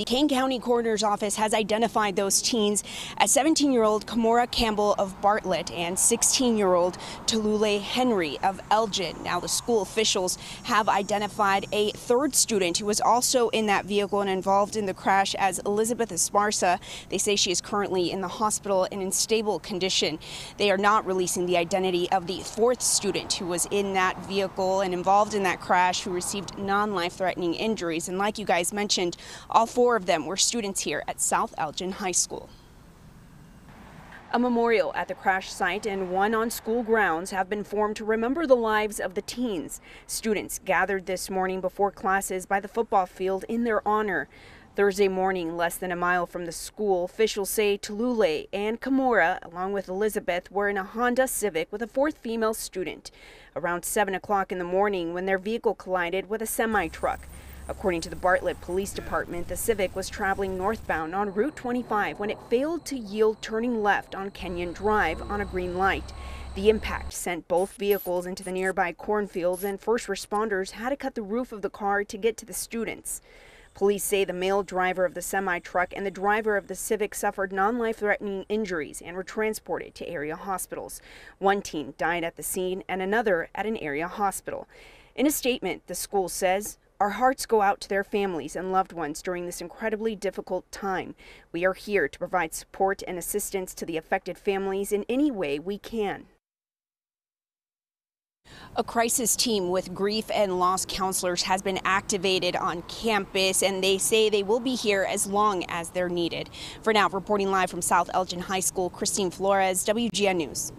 The Kane County Coroner's Office has identified those teens as 17-year-old Kamora Campbell of Bartlett and 16-year-old Tallulah Henry of Elgin. Now, the school officials have identified a third student who was also in that vehicle and involved in the crash as Elizabeth Esparza. They say she is currently in the hospital and in stable condition. They are not releasing the identity of the fourth student who was in that vehicle and involved in that crash who received non-life-threatening injuries. And like you guys mentioned, all four Four of them were students here at South Elgin High School. A memorial at the crash site and one on school grounds have been formed to remember the lives of the teens. Students gathered this morning before classes by the football field in their honor. Thursday morning, less than a mile from the school, officials say Tallulah and Kamora, along with Elizabeth, were in a Honda Civic with a fourth female student. Around 7 o'clock in the morning when their vehicle collided with a semi-truck. According to the Bartlett Police Department, the Civic was traveling northbound on Route 25 when it failed to yield turning left on Kenyon Drive on a green light. The impact sent both vehicles into the nearby cornfields and first responders had to cut the roof of the car to get to the students. Police say the male driver of the semi-truck and the driver of the Civic suffered non-life-threatening injuries and were transported to area hospitals. One teen died at the scene and another at an area hospital. In a statement, the school says our hearts go out to their families and loved ones during this incredibly difficult time. We are here to provide support and assistance to the affected families in any way we can. A crisis team with grief and loss counselors has been activated on campus, and they say they will be here as long as they're needed. For now, reporting live from South Elgin High School, Christine Flores, WGN News.